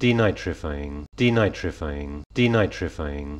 denitrifying, denitrifying, denitrifying,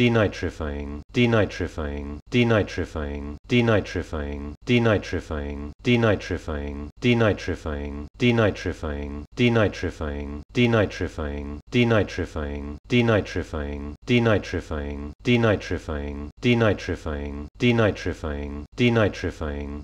denitrifying, denitrifying, denitrifying, denitrifying, denitrifying, denitrifying, denitrifying, denitrifying, denitrifying, denitrifying, denitrifying, denitrifying, denitrifying, denitrifying, denitrifying, denitrifying, denitrifying,